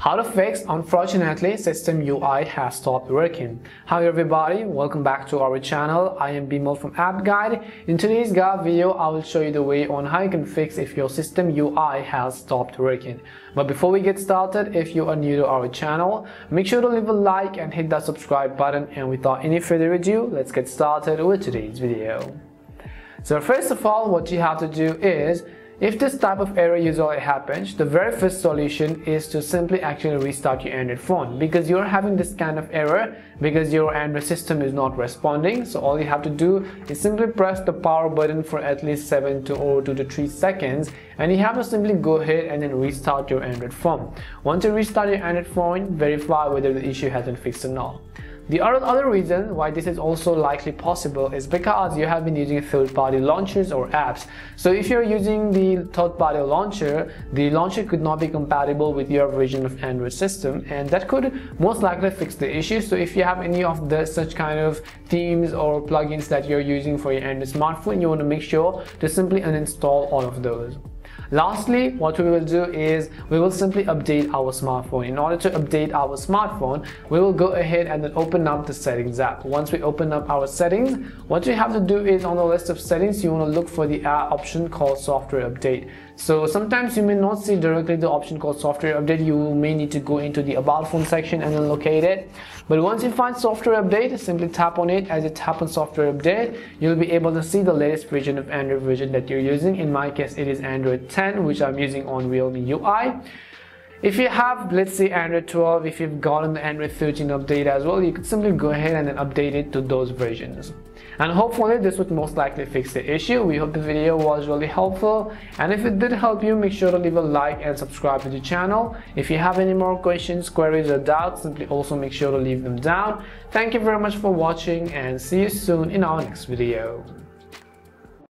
How to fix, unfortunately, system UI has stopped working. Hi everybody, welcome back to our channel. I am Bimal from App Guide. In today's guide video, I will show you the way on how you can fix if your system UI has stopped working. But before we get started, if you are new to our channel, make sure to leave a like and hit that subscribe button. And without any further ado, let's get started with today's video. So first of all, what you have to do is if this type of error usually happens, the very first solution is to simply actually restart your Android phone because you're having this kind of error because your Android system is not responding. So all you have to do is simply press the power button for at least 7 to or 2 to 3 seconds and you have to simply go ahead and then restart your Android phone. Once you restart your Android phone, verify whether the issue has been fixed or not. The other reason why this is also likely possible is because you have been using third-party launchers or apps. So if you're using the third-party launcher, the launcher could not be compatible with your version of Android system and that could most likely fix the issue. So if you have any of the such kind of themes or plugins that you're using for your Android smartphone, you want to make sure to simply uninstall all of those. Lastly, what we will do is we will simply update our smartphone. In order to update our smartphone, we will go ahead and then open up the settings app. Once we open up our settings, what you have to do is on the list of settings, you want to look for the uh, option called software update. So sometimes you may not see directly the option called software update. You may need to go into the about phone section and then locate it. But once you find software update, simply tap on it. As you tap on software update, you'll be able to see the latest version of Android version that you're using. In my case, it is Android 10, which I'm using on Realme UI. If you have, let's say Android 12, if you've gotten the Android 13 update as well, you could simply go ahead and then update it to those versions. And hopefully this would most likely fix the issue. We hope the video was really helpful. And if it did help you, make sure to leave a like and subscribe to the channel. If you have any more questions, queries or doubts, simply also make sure to leave them down. Thank you very much for watching and see you soon in our next video.